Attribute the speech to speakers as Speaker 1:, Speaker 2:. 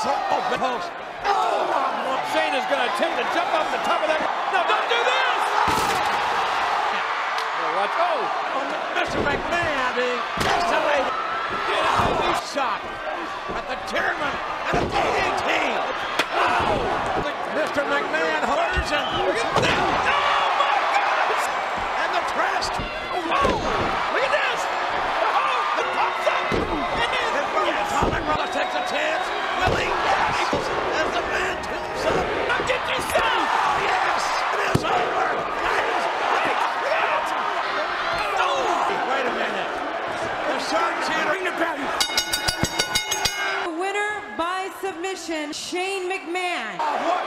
Speaker 1: reversal. Oh, the post. Oh, Shane is going to attempt to jump off the top of that. No, don't do this! Oh, watch. Oh, oh Mr. McMahon, the isolated. Get out of the shot at the chairman The sharpshooter. Ring the bell.
Speaker 2: Winner by submission, Shane McMahon.
Speaker 1: Oh,